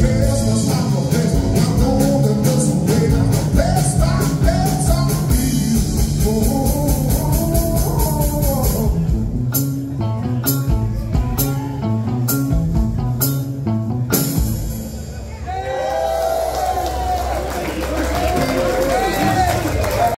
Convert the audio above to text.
girls must not